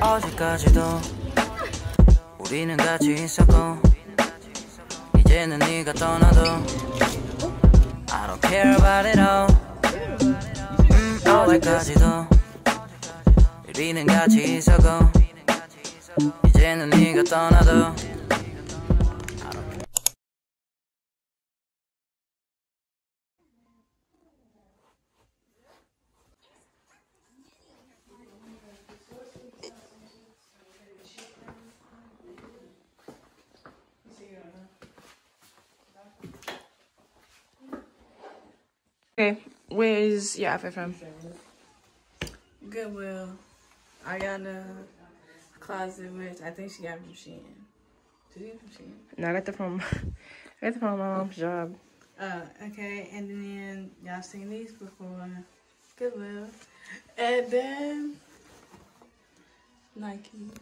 어제까지도 우리는 같이 있었고 이제는 네가 떠나도 I don't care about it all. 음, 어제까지도 우리는 같이 있었고 이제는 네가 떠나도 Okay, where is your outfit from? Goodwill. I got a closet which I think she got from Shein. Did you get from Shein? No, I got that from I got that from my mom's job. Uh, okay, and then y'all seen these before. Goodwill. And then Nike.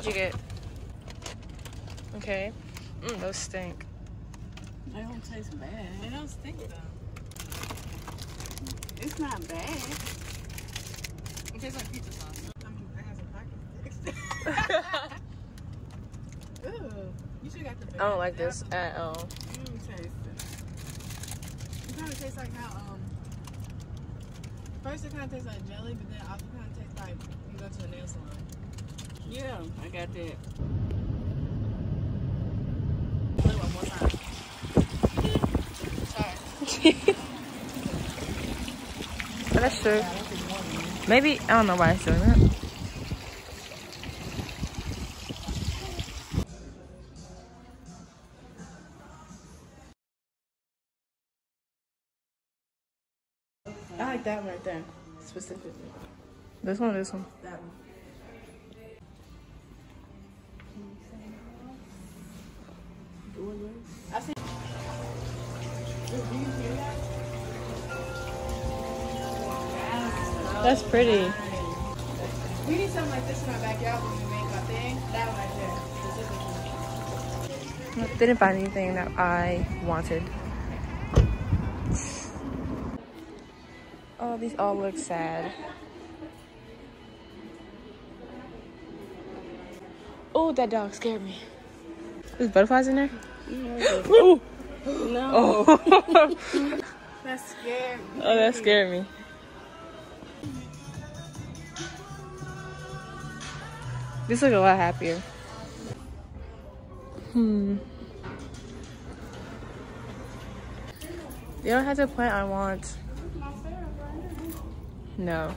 What'd you get? Okay. Mm, those stink. They don't taste bad. They don't stink though. It's not bad. It tastes like pizza sauce. I mean, I have some pocket sticks. Ooh, you should got the. I don't like this at all. Mm, taste it. It kind of tastes like how um. First, it kind of tastes like jelly, but then also kind of tastes like you go to a nail salon. Yeah, I got that. Play one more time. Sorry. But that's true. Maybe I don't know why it's doing that. I like that one right there, specifically. This one, this one. That one. I see. That's pretty. We need something like this in our backyard when we make our thing. That one right there. Didn't find anything that I wanted. Oh, these all look sad. Oh, that dog scared me. There's butterflies in there? No. Oh. That's scary. oh, that scared me. This look a lot happier. Hmm. You don't have to plant I want. No.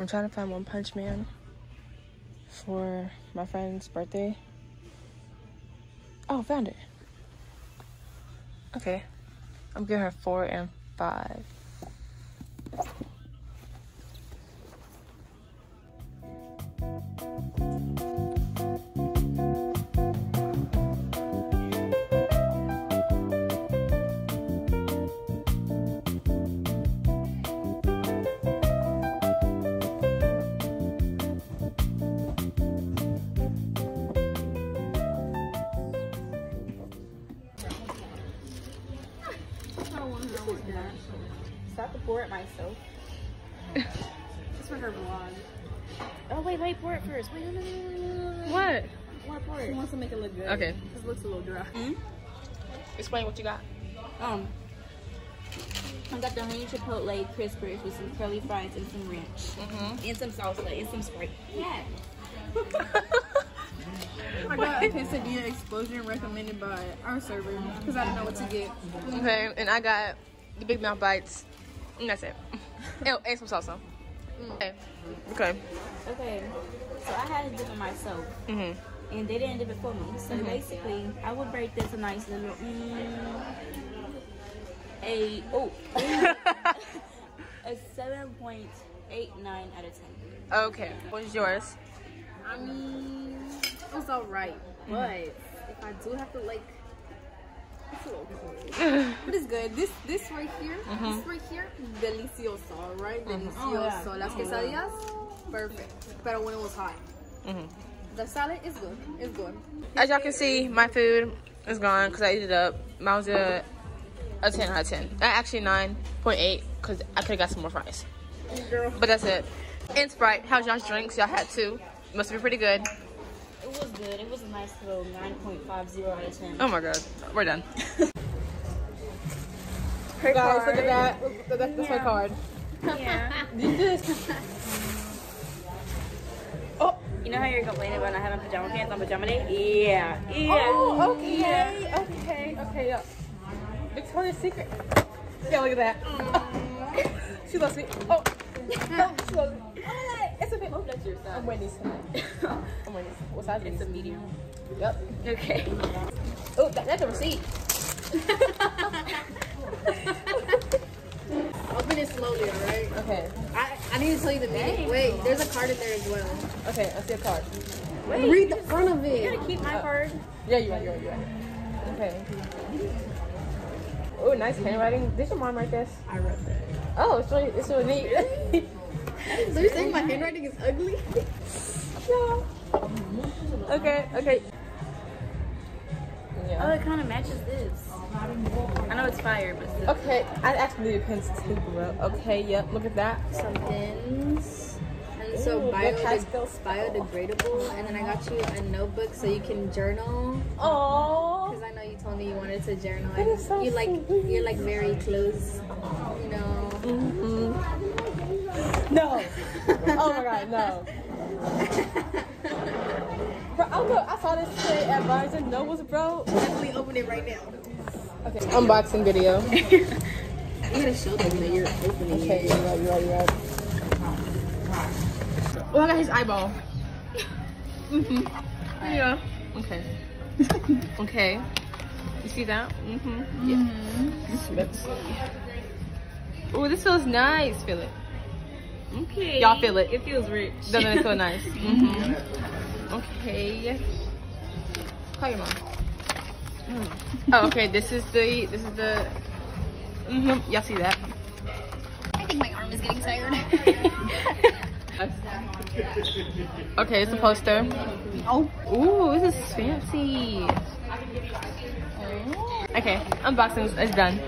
I'm trying to find One Punch Man for my friend's birthday. Oh, found it. Okay. I'm giving her four and five. Stop the pour it myself. It's for her vlog. Oh wait, wait, pour it first. Wait, no, no, no, no. What? Pour, pour She it. wants to make it look good. Okay. This looks a little dry. Explain what you got. Um, I got the honey chipotle crispers with some curly fries and some ranch, Mm-hmm. and some salsa, and some Sprite. Yeah. I got a quesadilla explosion recommended by our server because I didn't know what to get. Okay, and I got the Big Mouth Bites. And that's it. Oh, and some salsa. Okay. Okay. Okay. So I had to dip it myself, Mm-hmm. and they didn't dip it for me. So basically, I would rate this a nice little mm, a oh a seven point eight nine out of ten. Okay. What's yours? I mean, it was alright, but if I do have to like, it's a little cold. But it's good. This this right here, this right here, delicioso, right? Delicioso. Las quesadillas, perfect. But when it was hot, Mhm. the salad is good. It's good. As y'all can see, my food is gone because I ate it up. Mine was a, a 10 out of 10. Uh, Actually, 9.8 because I could have got some more fries. Girl. But that's it. And Sprite. How's y'all's drinks? Y'all had two. Must be pretty good. It was good. It was a nice little nine point five zero out of ten. Oh my god. We're done. Her Guys, look at that. That's, that's my card. Yeah. Oh. You know how you're complaining when I have having pajama pants on pajama day? Yeah. Yeah. Oh, okay. Okay. Okay. Yeah. Victoria's Secret. Yeah, look at that. Mm. she loves me. Oh. No, oh, she loves me. Oh, it's a oh, bit. hope that's your size. I'm Wendy's tonight. I'm Wendy's. What size It's a medium. Yep. Okay. Oh, that, that's a receipt. Open it slowly, alright? Okay. I, I need to tell you the meaning. Wait, there's a card in there as well. Okay, I see a card. Read the front of it. You it. gotta keep my uh, card. Yeah, you're right, you're right, you're right. Okay. Oh, nice handwriting. Did your mom write this? I wrote that. Oh, it's really, it's really neat. So you're saying my handwriting is ugly? yeah. Okay, okay. Oh, it kind of matches this. I know it's fire, but still. Okay, I actually need a pen to take. Okay, yep, look at that. Some pins. And so Ooh, bio, what biodegradable. And then I got you a notebook so you can journal. Oh. Because I know you told me you wanted to journal. That and is so you like sweet. you're like very close. You know. Mm-hmm. No. Oh my god, no. Bro, I, look, I saw this shit at Barnes and Nobles, bro. Definitely open it right now. Okay, unboxing video. You gotta show them that you're opening Okay, you're right, you're right, you're right. Oh, I got his eyeball. mm-hmm. Yeah. Okay. okay. You see that? Mm-hmm. Yeah. Let's see. Ooh, this feels nice. Feel it. Okay. Y'all feel it. It feels rich. Doesn't it feel nice? Mm-hmm. Okay. Call your mom. Oh, okay. This is the. This is the. Mm-hmm. Y'all see that? I think my arm is getting tired. Okay, it's a poster. oh. Ooh, this is fancy. Okay, unboxing is done.